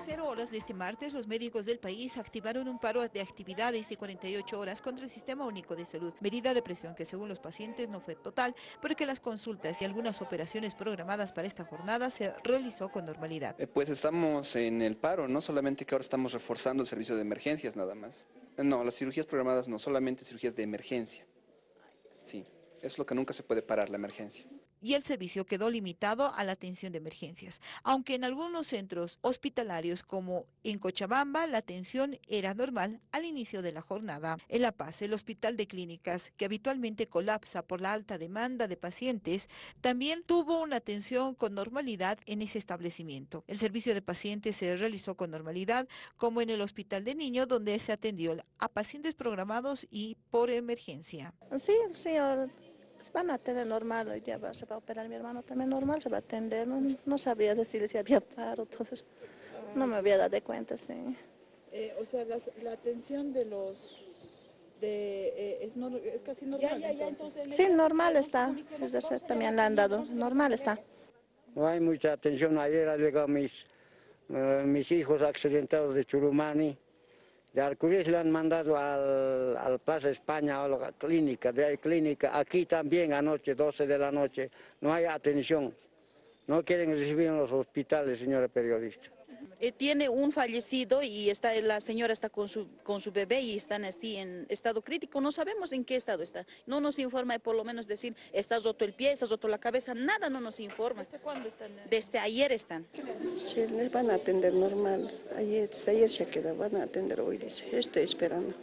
las 0 horas de este martes, los médicos del país activaron un paro de actividades de 48 horas contra el Sistema Único de Salud, medida de presión que según los pacientes no fue total, porque las consultas y algunas operaciones programadas para esta jornada se realizó con normalidad. Eh, pues estamos en el paro, no solamente que ahora estamos reforzando el servicio de emergencias nada más. No, las cirugías programadas no, solamente cirugías de emergencia. Sí, es lo que nunca se puede parar, la emergencia y el servicio quedó limitado a la atención de emergencias, aunque en algunos centros hospitalarios como en Cochabamba la atención era normal al inicio de la jornada. En La Paz, el Hospital de Clínicas, que habitualmente colapsa por la alta demanda de pacientes, también tuvo una atención con normalidad en ese establecimiento. El servicio de pacientes se realizó con normalidad, como en el Hospital de Niño, donde se atendió a pacientes programados y por emergencia. Sí, señor pues van a atender normal, hoy día se va a operar mi hermano también normal, se va a atender, no, sabría decirle si había paro, todo eso. No me había dado cuenta, sí. Eh, o sea, la atención de los... De, eh, es, es, casi normal entonces. Sí, normal está, también le han dado, normal está. No hay mucha atención, ayer han llegado mis, eh, mis hijos accidentados de Churumani, de Alcuris le han mandado al, al, Plaza España a la clínica, de clínica. Aquí también anoche, 12 de la noche, no hay atención. No quieren recibir en los hospitales, señora periodista. Eh, tiene un fallecido y está, la señora está con su, con su bebé y están así en estado crítico. No sabemos en qué estado está. No nos informa por lo menos decir, estás roto el pie, estás roto la cabeza, nada no nos informa. ¿Desde cuándo están? Desde ayer están. Sí, les van a atender normal. Ayer, desde ayer se queda, van a atender hoy, dice. Estoy esperando.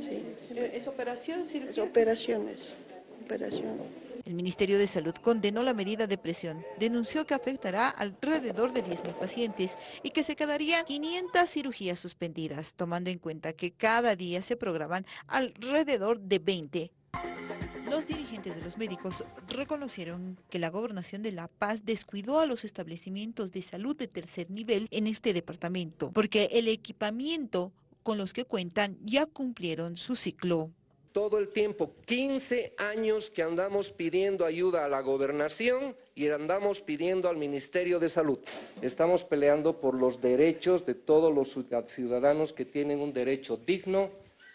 Sí. ¿Es operación? Es operaciones, operación. El Ministerio de Salud condenó la medida de presión, denunció que afectará alrededor de 10.000 pacientes y que se quedarían 500 cirugías suspendidas, tomando en cuenta que cada día se programan alrededor de 20. Los dirigentes de los médicos reconocieron que la gobernación de La Paz descuidó a los establecimientos de salud de tercer nivel en este departamento, porque el equipamiento con los que cuentan ya cumplieron su ciclo todo el tiempo, 15 años que andamos pidiendo ayuda a la gobernación y andamos pidiendo al Ministerio de Salud. Estamos peleando por los derechos de todos los ciudadanos que tienen un derecho digno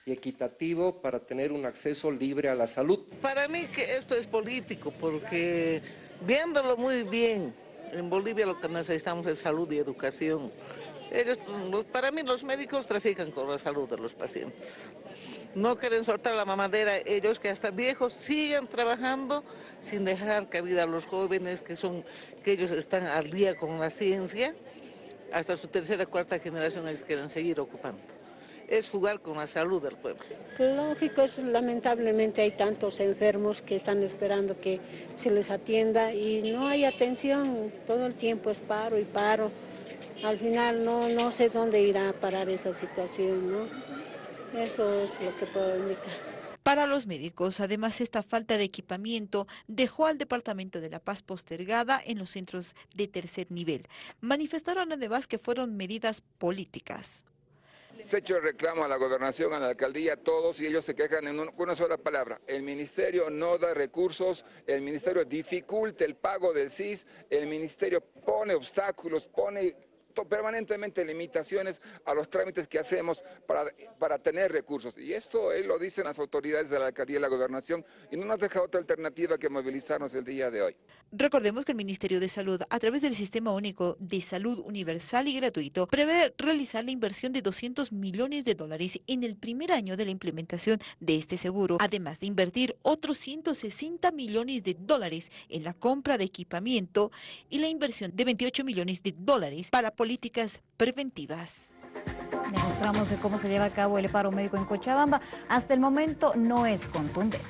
y equitativo para tener un acceso libre a la salud. Para mí esto es político, porque viéndolo muy bien, en Bolivia lo que necesitamos es salud y educación. para mí los médicos trafican con la salud de los pacientes no quieren soltar la mamadera, ellos que hasta viejos siguen trabajando sin dejar cabida a los jóvenes que son, que ellos están al día con la ciencia, hasta su tercera cuarta generación ellos quieren seguir ocupando. Es jugar con la salud del pueblo. Lógico es, lamentablemente hay tantos enfermos que están esperando que se les atienda y no hay atención, todo el tiempo es paro y paro. Al final no, no sé dónde irá a parar esa situación, ¿no? Eso es lo que puedo indicar. Para los médicos, además, esta falta de equipamiento dejó al Departamento de la Paz postergada en los centros de tercer nivel. Manifestaron además que fueron medidas políticas. Se ha hecho reclamo a la gobernación, a la alcaldía, a todos, y ellos se quejan en una sola palabra. El ministerio no da recursos, el ministerio dificulta el pago del CIS, el ministerio pone obstáculos, pone permanentemente limitaciones a los trámites que hacemos para, para tener recursos. Y esto él lo dicen las autoridades de la alcaldía y la gobernación y no nos deja otra alternativa que movilizarnos el día de hoy. Recordemos que el Ministerio de Salud, a través del Sistema Único de Salud Universal y Gratuito, prevé realizar la inversión de 200 millones de dólares en el primer año de la implementación de este seguro, además de invertir otros 160 millones de dólares en la compra de equipamiento y la inversión de 28 millones de dólares para políticas preventivas. Demostramos de cómo se lleva a cabo el paro médico en Cochabamba. Hasta el momento no es contundente.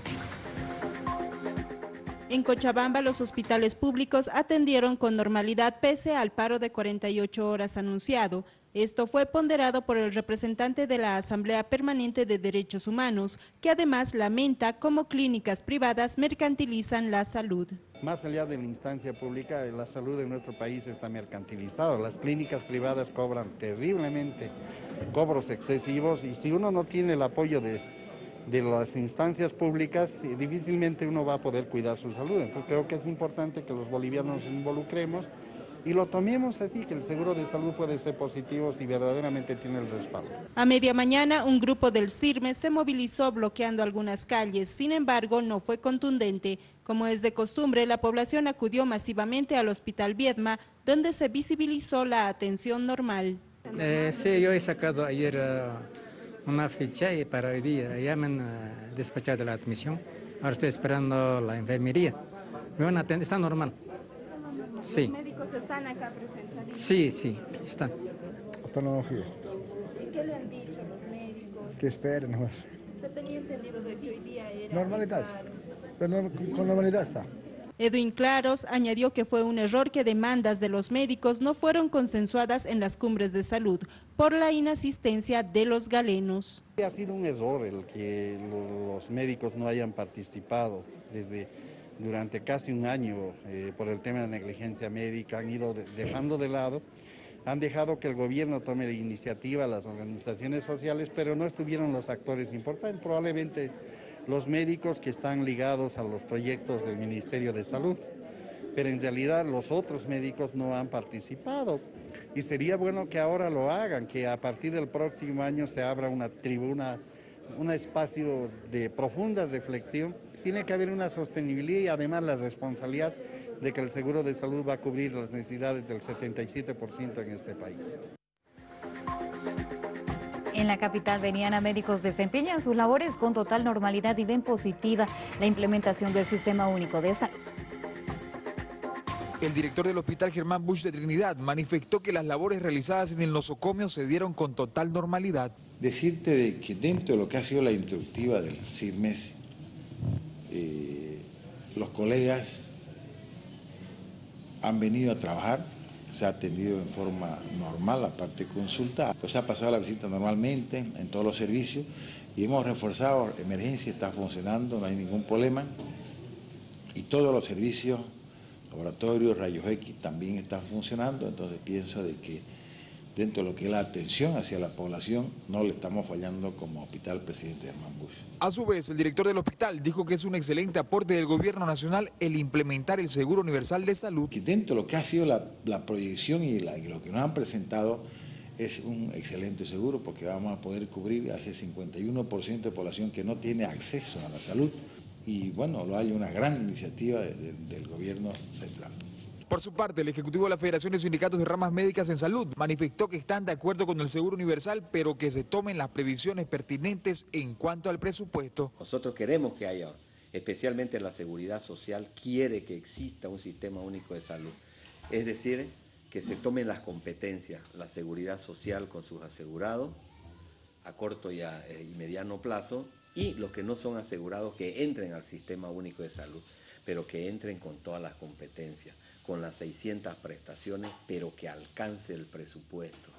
En Cochabamba, los hospitales públicos atendieron con normalidad pese al paro de 48 horas anunciado. Esto fue ponderado por el representante de la Asamblea Permanente de Derechos Humanos, que además lamenta cómo clínicas privadas mercantilizan la salud. Más allá de la instancia pública, la salud de nuestro país está mercantilizada. Las clínicas privadas cobran terriblemente cobros excesivos y si uno no tiene el apoyo de de las instancias públicas, difícilmente uno va a poder cuidar su salud. Entonces creo que es importante que los bolivianos nos involucremos y lo tomemos así, que el seguro de salud puede ser positivo si verdaderamente tiene el respaldo. A media mañana, un grupo del CIRME se movilizó bloqueando algunas calles, sin embargo, no fue contundente. Como es de costumbre, la población acudió masivamente al Hospital Viedma, donde se visibilizó la atención normal. Eh, sí, yo he sacado ayer uh, una ficha y para hoy día ya me han uh, despachado de la admisión. Ahora estoy esperando la enfermería. Me van a atender, está normal. Sí. ¿Los médicos están acá presentes? Sí, sí, están. Oftalmología. ¿Y qué le han dicho los médicos? Que esperen nomás. Se tenía entendido de que hoy día era... Normalidad. Pero no, con normalidad está. Edwin Claros añadió que fue un error que demandas de los médicos no fueron consensuadas en las cumbres de salud por la inasistencia de los galenos. Ha sido un error el que los médicos no hayan participado desde durante casi un año eh, por el tema de negligencia médica, han ido de, dejando de lado, han dejado que el gobierno tome la iniciativa, las organizaciones sociales, pero no estuvieron los actores importantes, probablemente los médicos que están ligados a los proyectos del Ministerio de Salud, pero en realidad los otros médicos no han participado. Y sería bueno que ahora lo hagan, que a partir del próximo año se abra una tribuna, un espacio de profunda reflexión tiene que haber una sostenibilidad y además la responsabilidad de que el seguro de salud va a cubrir las necesidades del 77% en este país. En la capital veniana médicos desempeñan sus labores con total normalidad y ven positiva la implementación del Sistema Único de Salud. El director del Hospital Germán Bush de Trinidad manifestó que las labores realizadas en el nosocomio se dieron con total normalidad. Decirte de que dentro de lo que ha sido la instructiva del CIRMES, eh, los colegas han venido a trabajar, se ha atendido en forma normal la parte de consulta, pues se ha pasado la visita normalmente en todos los servicios y hemos reforzado, emergencia está funcionando, no hay ningún problema. Y todos los servicios, laboratorios, rayos X también están funcionando, entonces pienso de que dentro de lo que es la atención hacia la población, no le estamos fallando como Hospital Presidente Herman Bush. A su vez, el director del hospital dijo que es un excelente aporte del gobierno nacional el implementar el Seguro Universal de Salud. Que dentro de lo que ha sido la, proyección y, lo que nos han presentado, es un excelente seguro porque vamos a poder cubrir a ese 51% de población que no tiene acceso a la salud. Y bueno, lo hay una gran iniciativa del gobierno central. Por su parte, el Ejecutivo de la Federación de Sindicatos de Ramas Médicas en Salud manifestó que están de acuerdo con el Seguro Universal, pero que se tomen las previsiones pertinentes en cuanto al presupuesto. Nosotros queremos que haya, especialmente la Seguridad Social, quiere que exista un sistema único de salud. Es decir, que se tomen las competencias, la Seguridad Social con sus asegurados a corto y, a, eh, mediano plazo y los que no son asegurados que entren al sistema único de salud, pero que entren con todas las competencias con las 600 prestaciones, pero que alcance el presupuesto.